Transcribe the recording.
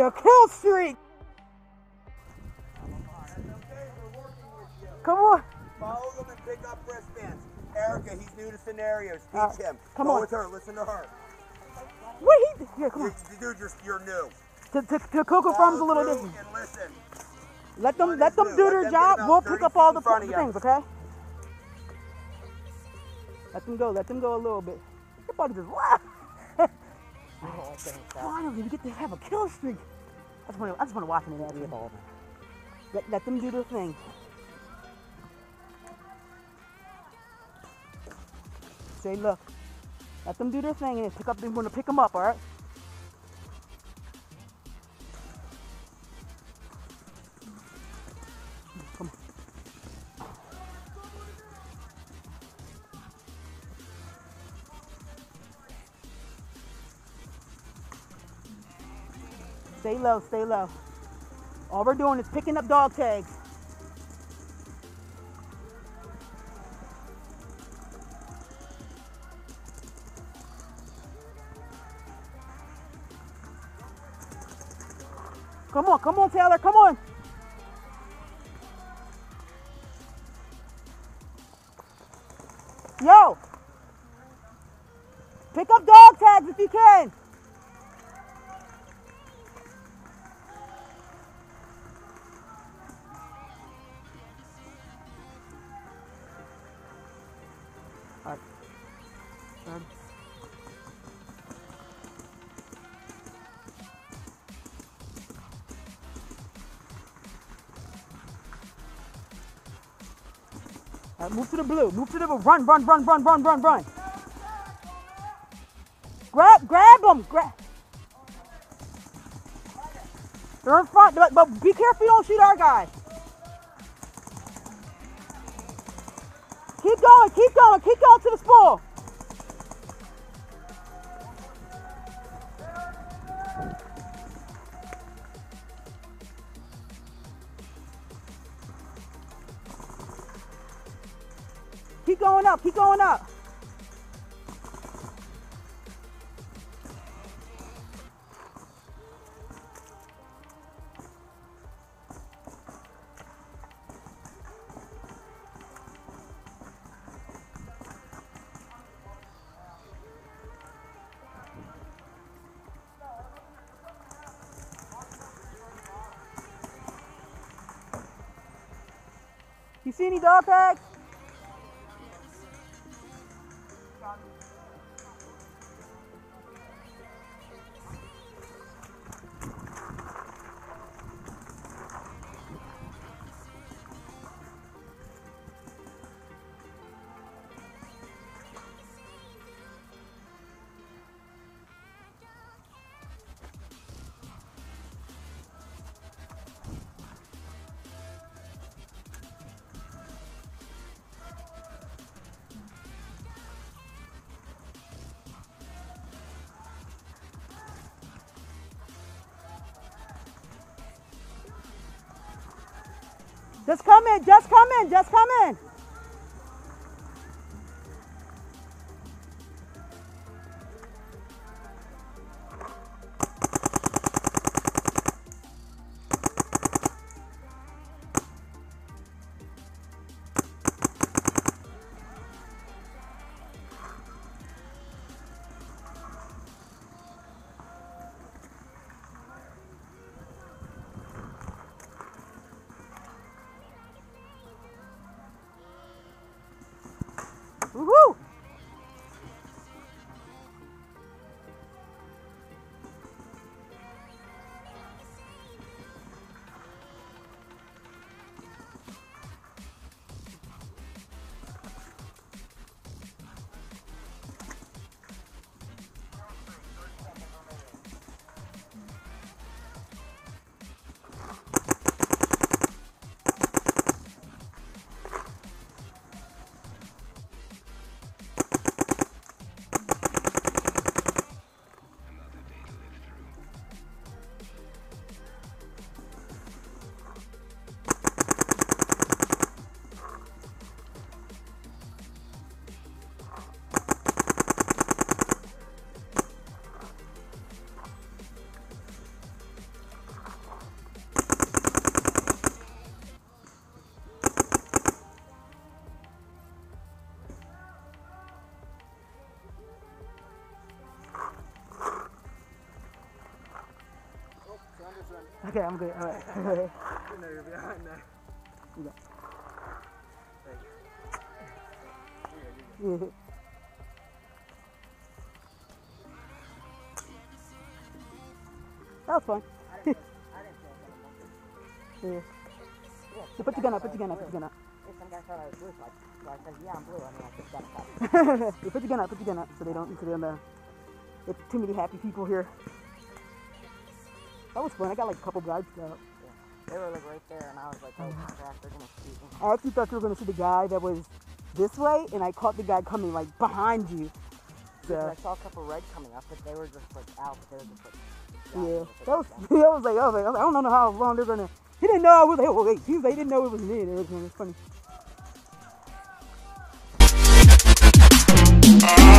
A kill streak. Come on. Follow them and pick up wristbands. Erica, he's new to scenarios. Teach Uh, him. come Go on. with her. Listen to her. Wait. he? Yeah, come You, on. dude, you're, you're new. To, to, to Coco Farm's a little different. And listen. Let them let them new? do Let their them job. We'll pick up all the, the things, okay? Let them go. Let them go a little bit. Your buddy just laugh. Finally, we get to have a kill streak. I just want to, I just want to watch them that. Let, let them do their thing. Say, look, let them do their thing and pick up. We're gonna pick them up, all right? Stay low, stay low. All we're doing is picking up dog tags. Come on, come on, Taylor, come on. Yo, pick up dog tags if you can. Right, move to the blue. Move to the blue. Run, run, run, run, run, run, run. Grab, grab them. Grab. They're in front, but, be careful you don't shoot our guy. Keep going, keep going, keep going to the spool. Keep going up, keep going up. You see any dog tags? Just come in, just come in, just come in. Okay, I'm good. All right. I know you're behind there. Yeah. Thank you. That was fun. I didn't, I didn't feel like I was Yeah. So put your gun up. Put your gun up. Put your gun up. Some guy thought I was blue, so I, so I said, yeah, I'm blue. I mean, I just got a copy. put your gun up. Put your gun up so they don't. So they don't. Uh, there's too many happy people here. That was fun. I got like a couple guys. out. Yeah. They were like right there, and I was like, oh, crap, they're gonna shoot me. I actually thought you were gonna see the guy that was this way, and I caught the guy coming like behind you. So. I saw a couple red coming up, but they were just like out, but they were just like. Yeah, that was, was like, I was like, I don't know how long they're gonna. He didn't know I was like, wait, he was, they didn't know it was me and was funny.